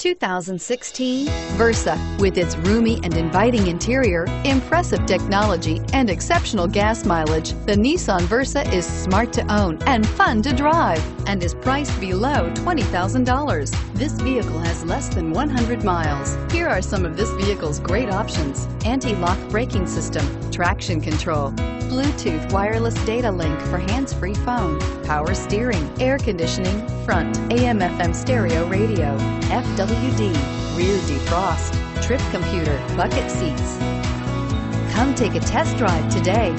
2016 Versa. With its roomy and inviting interior, impressive technology, and exceptional gas mileage, the Nissan Versa is smart to own and fun to drive and is priced below $20,000. This vehicle has less than 100 miles. Here are some of this vehicle's great options. Anti-lock braking system, traction control, Bluetooth wireless data link for hands-free phone, power steering, air conditioning, front, AM FM stereo radio, FWD, rear defrost, trip computer, bucket seats. Come take a test drive today.